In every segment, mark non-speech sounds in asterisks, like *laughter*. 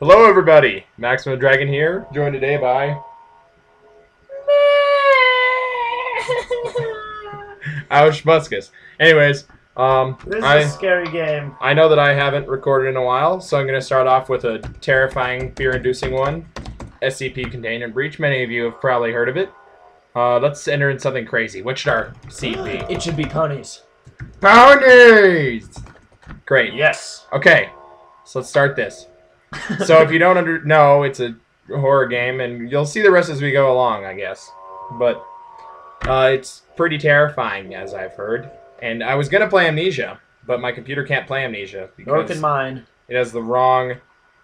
Hello, everybody. Maximum Dragon here, joined today by *laughs* Awshbuscus. Anyways, um, This is I a scary game. I know that I haven't recorded in a while, so I'm going to start off with a terrifying, fear-inducing one. SCP Containment Breach. Many of you have probably heard of it. Uh, let's enter in something crazy. What should our seed *gasps* be? It should be ponies. Ponies! Great. Yes. Okay, so let's start this. So if you don't under know, it's a horror game, and you'll see the rest as we go along, I guess. But uh, it's pretty terrifying, as I've heard. And I was gonna play Amnesia, but my computer can't play Amnesia Nor can mine. it has the wrong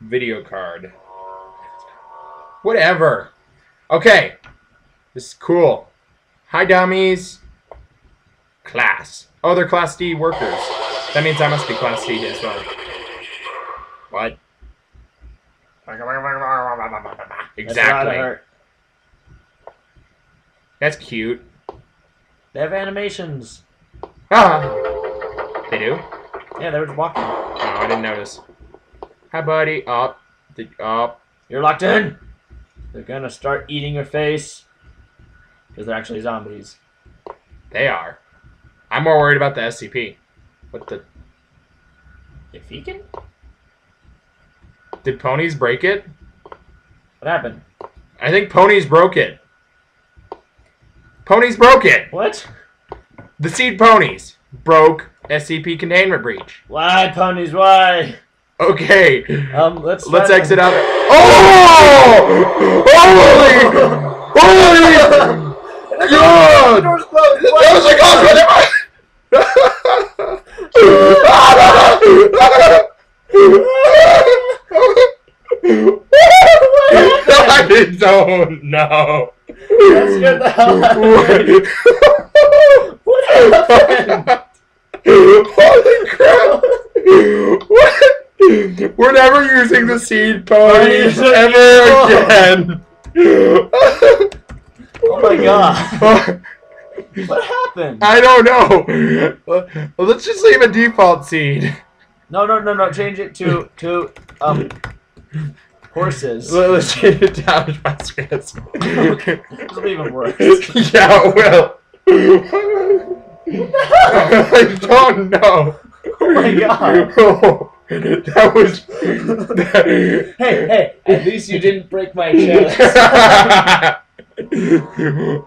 video card. Whatever. Okay, this is cool. Hi, dummies. Class. Oh, they're Class D workers. That means I must be Class D as well. What? Exactly. That's cute. They have animations. Ah. They do? Yeah, they were just walking. Oh, I didn't notice. Hi, buddy. Up. The up. You're locked in. They're gonna start eating your face. Because they're actually zombies. They are. I'm more worried about the SCP. What the? If he can? Did ponies break it? What happened? I think ponies broke it. Ponies broke it. What? The seed ponies broke SCP containment breach. Why, ponies, why? Okay, Um, let's let's try exit out. *laughs* Oh! Holy! Holy! God! Doors closed. That was like *laughs* *laughs* I don't know. That scared the hell out of me. What happened? Holy crap! What? We're never using the seed ponies ever again. *laughs* Oh my god. What happened? I don't know. Well, let's just leave a default seed. No, no, no, no. Change it to to um horses. Let- Let's change it down to baskets. This will be even worse. *laughs* yeah, well. I don't know. Oh my god. Oh, *laughs* that was. *laughs* Hey, hey. At least you didn't break my chest.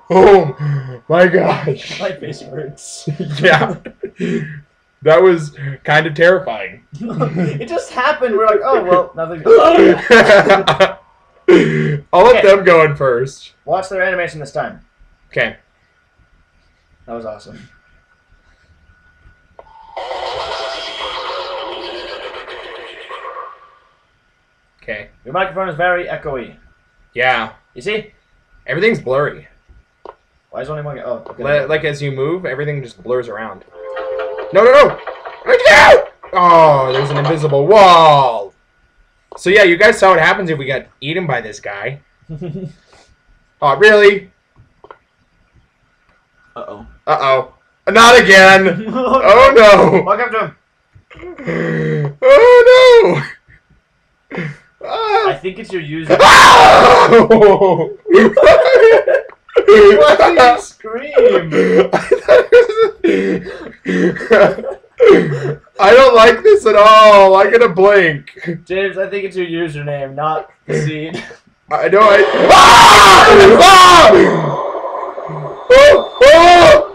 oh my gosh. my face hurts. Yeah. That was kind of terrifying. *laughs* it just happened. We're like, oh well, nothing. *laughs* I'll let Okay. them go in first. Watch their animation this time. Okay. That was awesome. Okay. Your microphone is very echoey. Yeah. You see? Everything's blurry. Why is only one? Oh, okay. Like as you move, everything just blurs around. No, no, no! Look out! Oh, there's an invisible wall. So yeah, you guys saw what happens if we got eaten by this guy. *laughs* Oh, really? Uh oh. Uh oh. Not again. *laughs* Oh Walk up to him. no. Oh no. I Ah. think it's your *laughs* user. Oh! Why did you scream? I don't like this at all. I gotta blink. James, I think it's your username, not the *laughs* seed. I know I. Ah! Ah! Oh! Oh!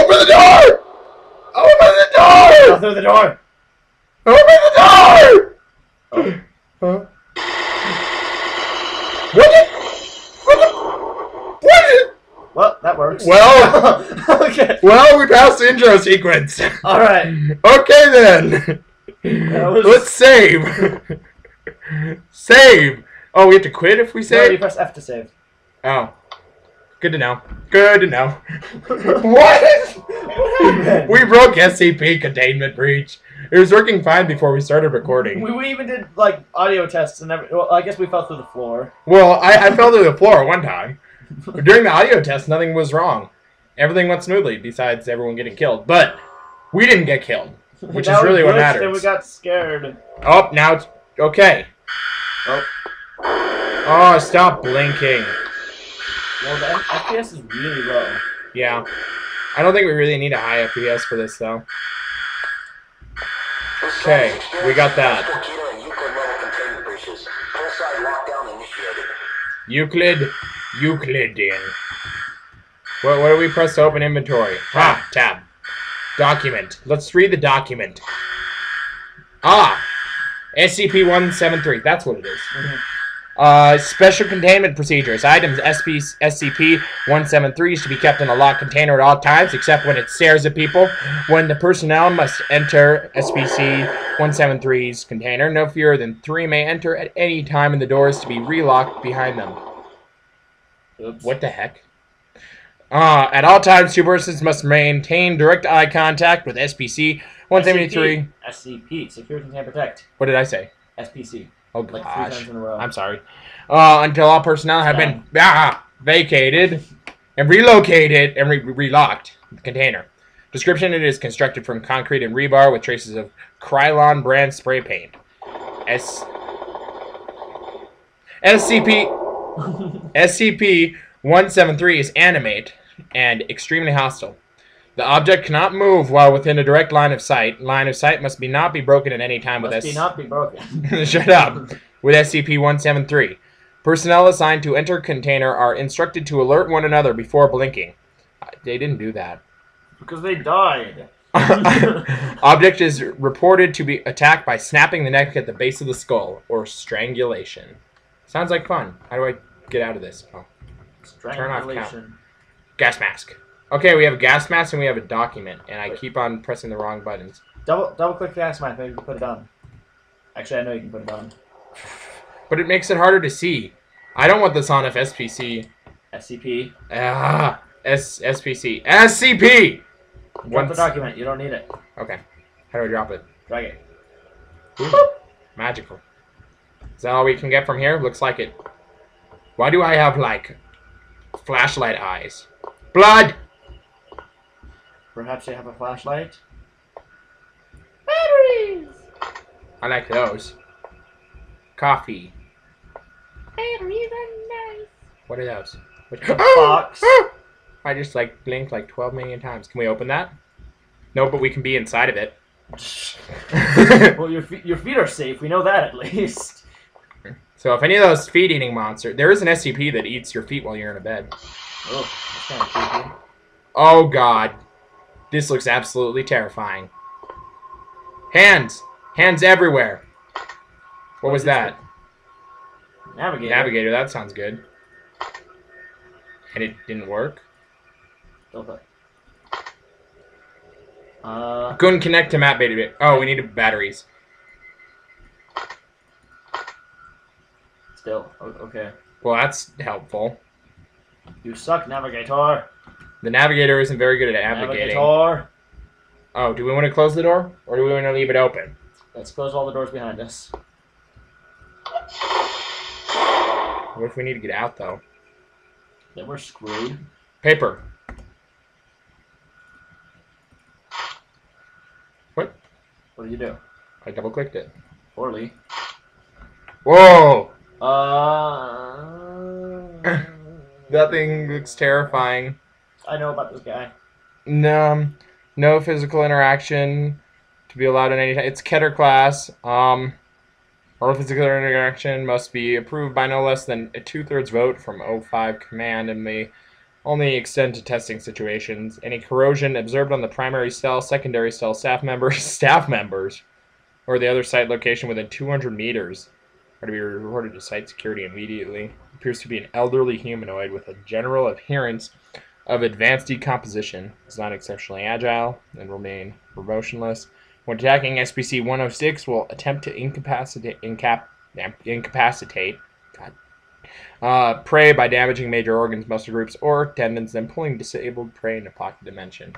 Open the door! Open the Go door! through the door. Open the door! Huh? What? Did, what? The, what? Did, Well, that works. Well- *laughs* okay. well, we passed the intro sequence. All right. Okay then. Was- Let's save. save. Oh, we have to quit if we So you press F to save. Oh, good to know. Good to know. *laughs* what? What? We broke SCP containment breach. It was working fine before we started recording. We, we even did like audio tests and every. Well, I guess we fell through the floor. Well, I, I fell through the floor one time. During the audio test, nothing was wrong. Everything went smoothly, besides everyone getting killed. But we didn't get killed, which is really what matters. And we got scared. Oh, now it's okay. Oh, Oh, stop blinking. well, the F- FPS is really low. Yeah. I don't think we really need a high FPS for this, though. Okay, we got that. Euclid, Euclidean. What, what do we press to open inventory? Ah, tab. Document. Let's read the document. Ah, SCP-173. That's what it is. Mhm. Uh, special containment procedures. Items SP, SCP-173 is to be kept in a locked container at all times, except when it stares at people. When the personnel must enter SPC-173's container, no fewer than three may enter at any time, and the door is to be relocked behind them. What the heck? Uh, at all times, two persons must maintain direct eye contact with SPC-173. SCP. Secure, Contain, Protect. What did I say? SPC. Oh Like three gosh. times in a row. I'm sorry. Uh, until all personnel have been ah, vacated and relocated and re- relocked the container. Description: It is constructed from concrete and rebar with traces of Krylon brand spray paint. S SCP SCP 173 is animate and extremely hostile. The object cannot move while within a direct line of sight. Line of sight must be not be broken at any time with Must S- be not be broken. *laughs* Shut up. With SCP-173. Personnel assigned to enter container are instructed to alert one another before blinking. They didn't do that. because they died. *laughs* Object is reported to be attacked by snapping the neck at the base of the skull or strangulation. Sounds like fun. How do I get out of this? Oh, Strangulation. gas mask. Okay, we have a gas mask and we have a document, and I keep on pressing the wrong buttons. Double double click the gas mask, maybe you can put it on. Actually, I know you can put it on. *laughs* But it makes it harder to see. I don't want this on if SPC. SCP. Ah, S SPC SCP. Drop the document. You don't need it. Okay. How do I drop it? Drag it. Ooh, magical. Is that all we can get from here? Looks like it. Why do I have, like, flashlight eyes? Blood! Perhaps you have a flashlight. Batteries! I like those. Coffee. Batteries are nice. What are those? Which- box. *gasps* I just, like, blinked like 12 million times. Can we open that? No, but we can be inside of it. *laughs* well, your feet, your feet are safe. We know that at least. So if any of those feet-eating monsters... There is an SCP that eats your feet while you're in a bed. Oh, that's kind of creepy. Oh god. This looks absolutely terrifying. Hands! Hands everywhere! What was that? Navigator. Navigator, that sounds good. And it didn't work? Delta. Uh, Couldn't connect to map beta. Oh, we need batteries. Still. Okay. Well, that's helpful. You suck, Navigator. The navigator isn't very good at navigating. Navigator. Oh, do we want to close the door? Or do we want to leave it open? Let's close all the doors behind us. What if we need to get out, though? Then we're screwed. Paper. What What do you do? I double clicked it. Poorly. Whoa! Uh, *laughs* That thing looks terrifying. I know about this guy. No, no physical interaction to be allowed in any time. It's Keter class. Um, all physical interaction must be approved by no less than a two-thirds vote from O5 command and may only extend to testing situations. Any corrosion observed on the primary cell, secondary cell staff members, *laughs* staff members, or the other site location within 200 meters are to be reported to site security immediately. Appears to be an elderly humanoid with a general appearance of advanced decomposition, is not exceptionally agile, and remain motionless. When attacking SPC 106, will attempt to incapacitate, incap, incapacitate uh, prey by damaging major organs, muscle groups, or tendons, then pulling disabled prey into pocket dimension.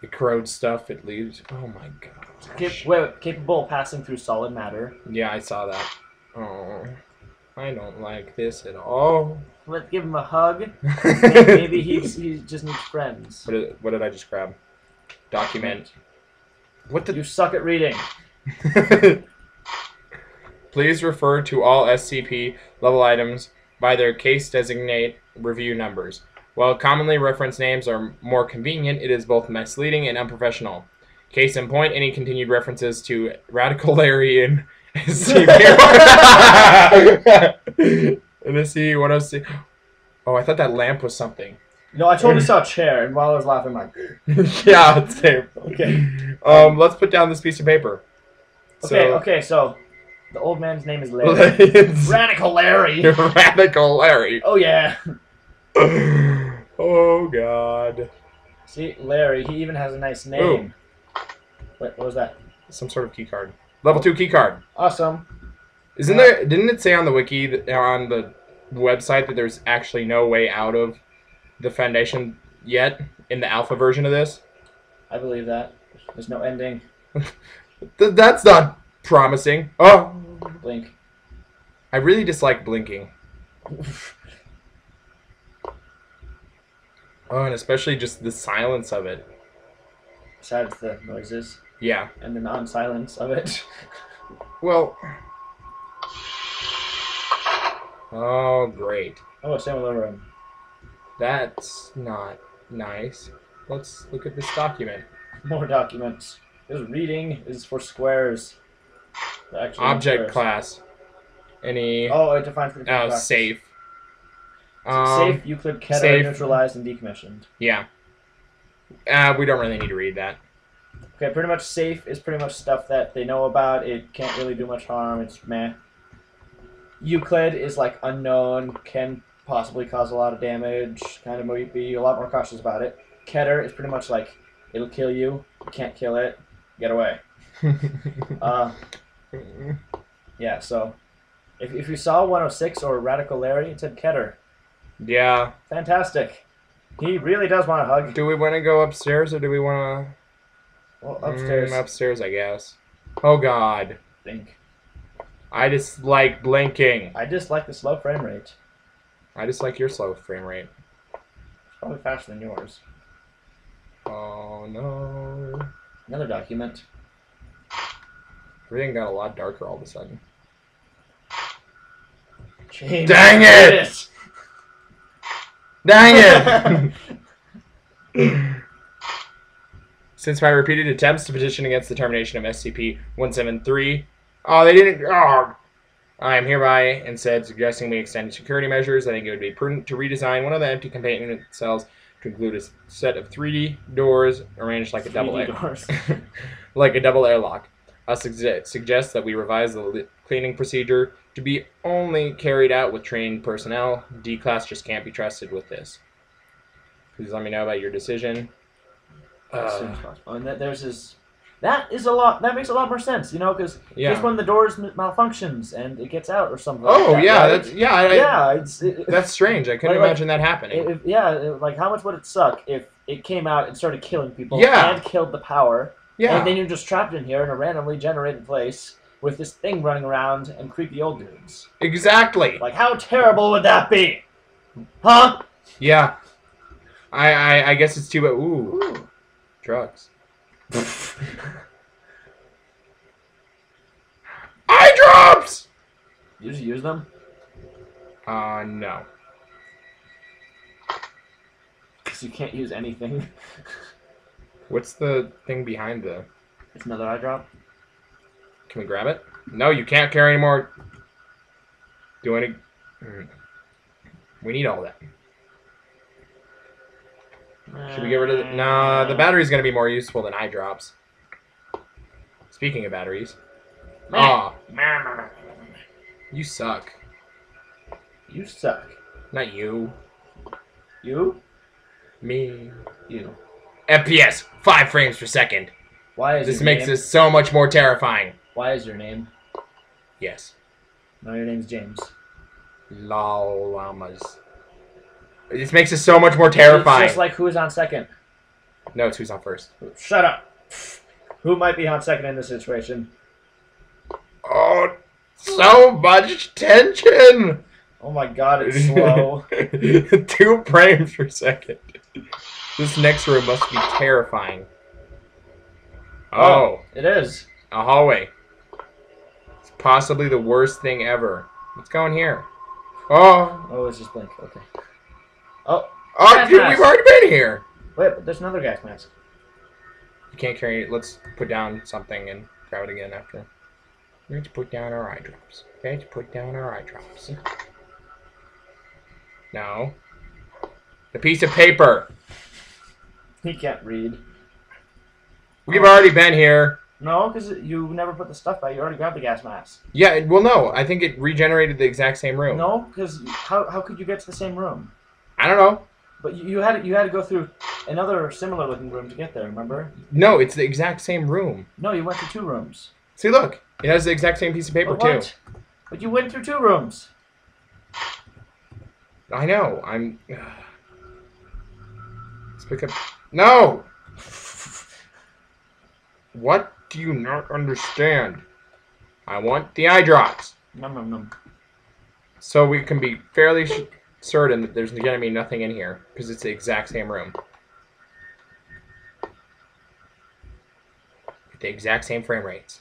The corrode stuff it leaves. Oh my god. Cap- wait, capable of passing through solid matter. Yeah, I saw that. Oh, I don't like this at all. Let's give him a hug. *laughs* Maybe he's, he just needs friends. What did, what did I just grab? Document. What the? You suck at reading. *laughs* Please refer to all SCP level items by their case designate review numbers. While commonly referenced names are more convenient, it is both misleading and unprofessional. Case in point, any continued references to Radical Larry and and SCP 106. Oh, I thought that lamp was something. No, I totally saw a chair, and while I was laughing, I'm like, *laughs* yeah, same. okay. Um, let's put down this piece of paper. Okay, okay, so the old man's name is *laughs* Larry. Radical Larry. *laughs* Radical Larry. Oh yeah. Oh God. See, Larry. He even has a nice name. Wait, what was that? Some sort of key card. Level two key card. Awesome. Isn't there? Didn't it say on the wiki that, on the website that there's actually no way out of the foundation yet in the alpha version of this? I believe that. There's no ending. *laughs* Th- that's not promising. Oh, Blink. I really dislike blinking. *laughs* Oh, and especially just the silence of it. Besides the noises Yeah. and the non-silence of it. *laughs* Well. Oh, great. Oh, same with room. That's not nice. Let's look at this document. More documents. This reading is for squares. Object squares. class. Any. Oh, it defines the Oh, class. safe. Um, safe, Euclid, Keter, safe. neutralized, and decommissioned. Yeah. Uh, we don't really need to read that. Okay, pretty much safe is pretty much stuff that they know about. It can't really do much harm. It's meh. Euclid is like unknown, can possibly cause a lot of damage. Kind of might be a lot more cautious about it. Keter is pretty much like it'll kill you. You can't kill it. Get away. *laughs* Uh, yeah. So if if you saw 106 or Radical Larry, it said Keter. Yeah. Fantastic. He really does want a hug. Do we want to go upstairs or do we want to? Well, to. upstairs. upstairs, I guess. Oh, God. think. I just like blinking. I just like the slow frame rate. I just like your slow frame rate. It's probably faster than yours. Oh, no. Another document. Everything got a lot darker all of a sudden. James Dang it! Dang it! *laughs* Since my repeated attempts to petition against the termination of SCP-173, oh, they didn't. Oh, I am hereby instead suggesting we extend security measures. I think it would be prudent to redesign one of the empty containment cells to include a s- set of 3D doors arranged like a double 3D A. doors. *laughs* like a double airlock. I suggest that we revise the li- cleaning procedure to be only carried out with trained personnel. D class just can't be trusted with this. Please let me know about your decision. as soon Uh, as possible. And that there's this. That is a lot. That makes a lot more sense, you know, because yeah. just when the doors m- malfunctions and it gets out or something. Oh like that, yeah, right? that's yeah. I, yeah. It's it, That's strange. I couldn't Like- like- imagine that happening. If, yeah, like how much would it suck if it came out and started killing people Yeah. and killed the power, yeah. and then you're just trapped in here in a randomly generated place with this thing running around and creepy old dudes. exactly. Like how terrible would that be? Huh? Yeah. I, I I guess it's too bad. Ooh, Ooh. drugs. *laughs* Eye drops. You just use them Uh no. because you can't use anything. *laughs* What's the thing behind the? it's another eye drop. Can we grab it? No, you can't carry anymore. Do any? We need all that. Should we get rid of the? Nah, the battery's gonna be more useful than eye drops. Speaking of batteries, ah, you suck. You suck. Not you, You? me. You. FPS, five frames per second. Why is This makes this so much more terrifying. Why is your name? Yes. No, your name's James. Lol llamas. This makes it so much more terrifying. It's just like who's on second. no, it's who's on first. Shut up. Who might be on second in this situation? Oh, so much tension. Oh my god, it's *laughs* slow. Two frames per second. This next room must be terrifying. Oh, oh. It is. a hallway. It's possibly the worst thing ever. What's going here? Oh, Oh, it's just blink. Okay. Oh, oh, Gas dude, mask. we've already been here. wait, but there's another gas mask. You can't carry. it. Let's put down something and grab it again after. Let's put down our eye drops. Let's put down our eye drops. No. The piece of paper. He can't read. We've already been here. No, because you never put the stuff back. You already grabbed the gas mask. Yeah, it- well, no. I think it regenerated the exact same room. No, because how, how could you get to the same room? I don't know. But you, you had you had to go through another similar looking room to get there. Remember? No, it's the exact same room. No, you went through two rooms. See, look. It has the exact same piece of paper, But too. what? But you went through two rooms. I know. I'm. *sighs* Let's pick up. No! *laughs* What do you not understand? I want the eye drops. Num num num. So we can be fairly certain that there's going to be nothing in here because it's the exact same room. The exact same frame rates.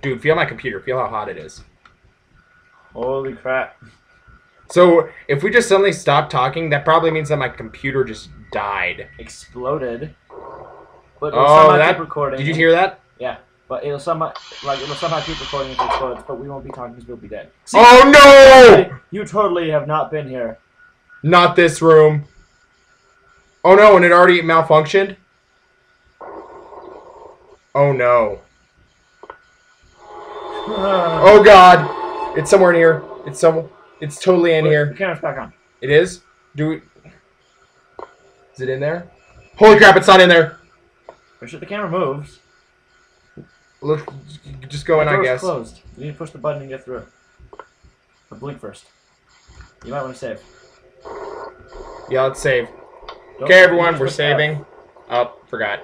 Dude, feel my computer. Feel how hot it is. Holy crap! So if we just suddenly stop talking, that probably means that my computer just died. Exploded. But it'll Oh, somehow that- keep recording. Did you hear that? Yeah. But it'll somehow like it'll somehow keep recording if it explodes. But we won't be talking because we'll be dead. See, Oh no! You totally have not been here. Not this room. Oh no, and it already malfunctioned? Oh no. *sighs* Oh god. It's somewhere in here. It's some it's totally in Wait, here. The camera's back on. It is? Do we Is it in there? Holy crap, it's not in there. Or should the camera moves? Let's just go in, The I door's guess. closed. You need to push the button and get through. Or blink first. You might want to save. Yeah, let's save. Don't- Okay, everyone, we're just press F. saving. Oh, forgot.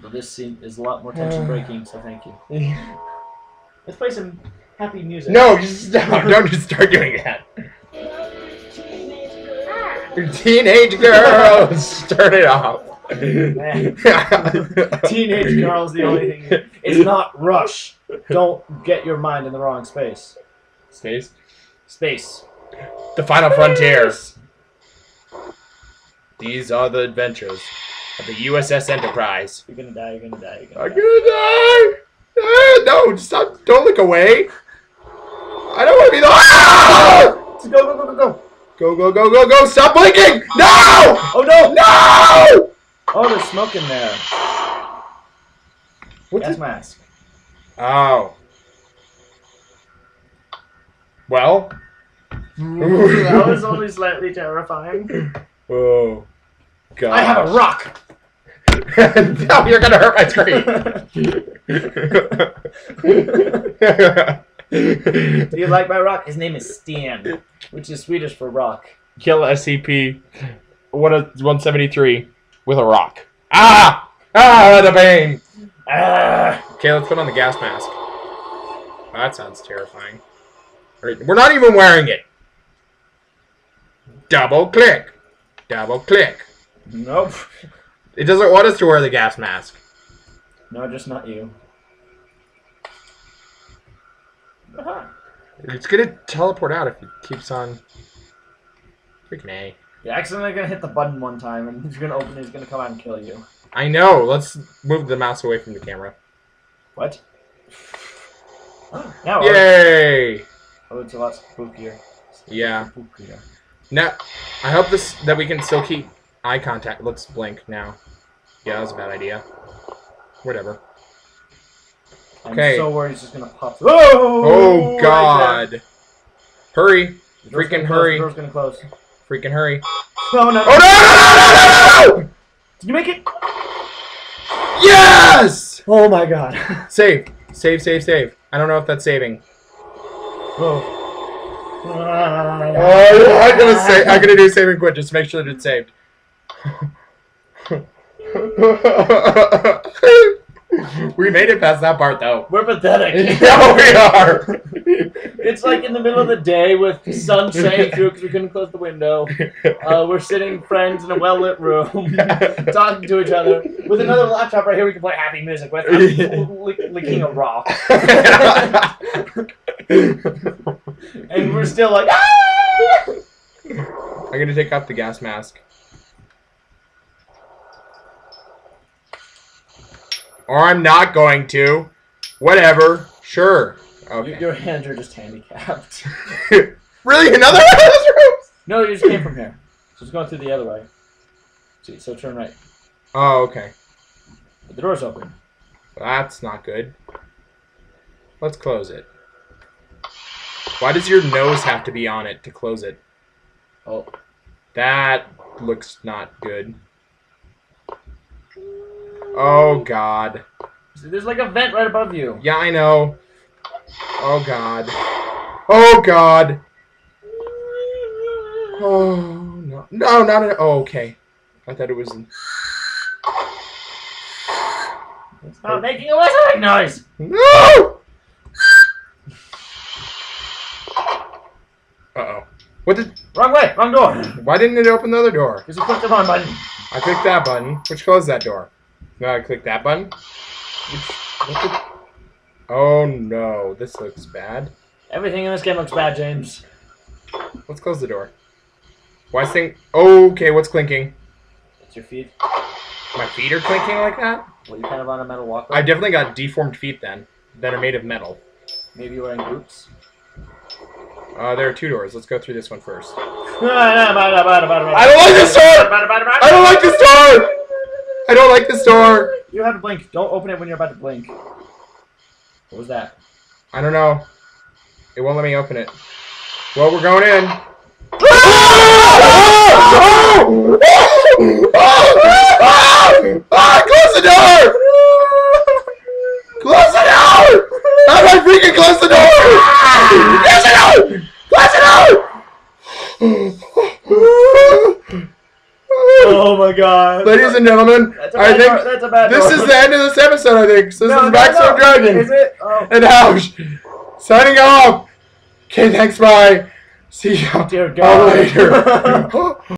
But this scene is a lot more tension *sighs* breaking, so thank you. *laughs* Let's play some happy music. No, just stop. *laughs* Don't just start doing that. Teenage girls, turn it off. *laughs* Teenage girl's the only thing. It's not Rush. Don't get your mind in the wrong space. Space. Space. The final frontier. These are the adventures of the USS Enterprise. You're gonna die. You're gonna die. You're I'm gonna die. gonna die. Ah, no, stop! Don't look away. I don't want to be the. Ah! Just go, go, go, go, go. Go go go go go! Stop blinking! No! Oh no! No! Oh, there's smoke in there. What's Gas it? mask. Oh. Well. that was *laughs* only slightly terrifying. Oh. God. I have a rock. *laughs* no, you're gonna hurt my screen. *laughs* Do you like my rock? His name is Stan, which is Swedish for rock. Kill SCP. What a 173 with a rock. Ah! Ah, the pain. Ah! Okay, let's put on the gas mask. Oh, that sounds terrifying. Alright, We're not even wearing it. Double click. Double click. Nope. It doesn't want us to wear the gas mask. No, just not you. Aha. It's gonna teleport out if it keeps on. Freaking A. You're accidentally gonna hit the button one time, and he's gonna open it. He's gonna come out and kill you. I know. Let's move the mouse away from the camera. What? Oh, now, Yay! oh, it's a lot spookier. Yeah. Spookier. Now, I hope this that we can still keep eye contact. Let's blink now. Yeah, that was a bad idea. Whatever. I'm Okay. so worried he's just gonna pop. Oh, Oh right God! Hurry! there. The door's Freaking close, hurry. The door's gonna close. Freaking hurry! Oh no! Oh no! no, no, no, no, no! Did you make it? Yes! Oh my god. Save, save, save, save. I don't know if that's saving. oh. Oh, I'm gonna say I'm gonna do save and quit just to make sure that it's saved. *laughs* we made it past that part though. We're pathetic. *laughs* yeah, we are. It's like in the middle of the day with sun *laughs* shining through because we couldn't close the window. Uh, we're sitting friends in a well lit room, talking to each other with another laptop right here. We can play happy music with. I'm lick, licking a rock, and we're still like. "Ah!" I'm gonna take off the gas mask. Or I'm not going to. Whatever. Sure. Your, Okay. your hands are just handicapped. *laughs* really? Another one of those rooms? No, you just came from here. So it's going through the other way. See, so turn right. Oh, okay. The door's open. That's not good. Let's close it. Why does your nose have to be on it to close it? Oh, That looks not good. Oh god. There's like a vent right above you. Yeah, I know. Oh god. Oh god. Oh no. No, not an oh okay. I thought it was It's not making a whistling noise. No! Uh-oh. What did Wrong way, wrong door. why didn't it open the other door? Because you clicked the wrong button. I clicked that button, which closed that door. Now I click that button. Which what did Oh no, this looks bad. Everything in this game looks bad, James. Let's close the door. Why is thing okay, what's clinking? It's your feet. My feet are clinking like that? Well, you kind of on a metal walkway. I definitely got deformed feet then. That are made of metal. Maybe you're wearing boots. Uh, there are two doors. Let's go through this one first. *laughs* I don't like this door! I don't like this door! I don't like this door! You have to blink. Don't open it when you're about to blink. What was that? I don't know. It won't let me open it. Well, we're going in. Ah! Ah! Close the door! Close the door! How do I freaking close the door? Close the door! Close the door! Oh my god. Ladies and gentlemen, I think door. That's a bad this door. is the end of this episode. I think so. This No, is Maximum no. Dragon Is it? Oh. and Ouch. Signing off. Okay, thanks. Bye. See Dear all God. later. *laughs*